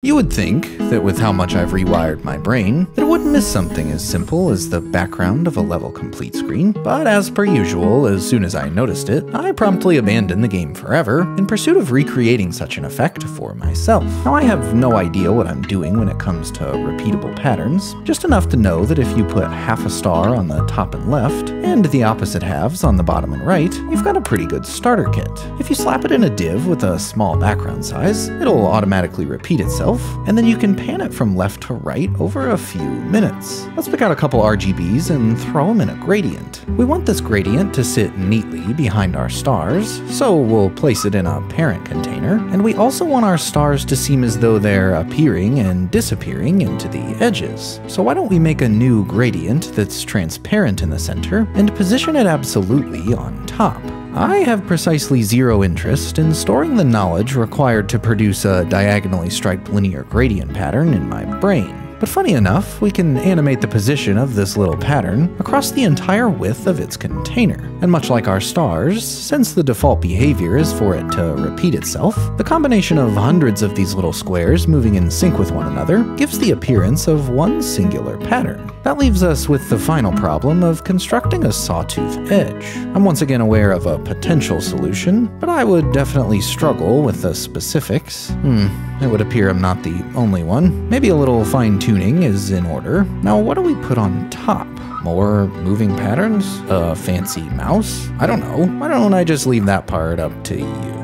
You would think that with how much I've rewired my brain, that it wouldn't miss something as simple as the background of a level complete screen, but as per usual, as soon as I noticed it, I promptly abandoned the game forever in pursuit of recreating such an effect for myself. Now I have no idea what I'm doing when it comes to repeatable patterns, just enough to know that if you put half a star on the top and left, and the opposite halves on the bottom and right, you've got a pretty good starter kit. If you slap it in a div with a small background size, it'll automatically repeat itself and then you can pan it from left to right over a few minutes. Let's pick out a couple RGBs and throw them in a gradient. We want this gradient to sit neatly behind our stars, so we'll place it in a parent container, and we also want our stars to seem as though they're appearing and disappearing into the edges. So why don't we make a new gradient that's transparent in the center and position it absolutely on top. I have precisely zero interest in storing the knowledge required to produce a diagonally striped linear gradient pattern in my brain. But funny enough, we can animate the position of this little pattern across the entire width of its container. And much like our stars, since the default behavior is for it to repeat itself, the combination of hundreds of these little squares moving in sync with one another gives the appearance of one singular pattern. That leaves us with the final problem of constructing a sawtooth edge. I'm once again aware of a potential solution, but I would definitely struggle with the specifics. Hmm, it would appear I'm not the only one. Maybe a little fine tuning is in order. Now, what do we put on top? More moving patterns? A fancy mouse? I don't know. Why don't I just leave that part up to you?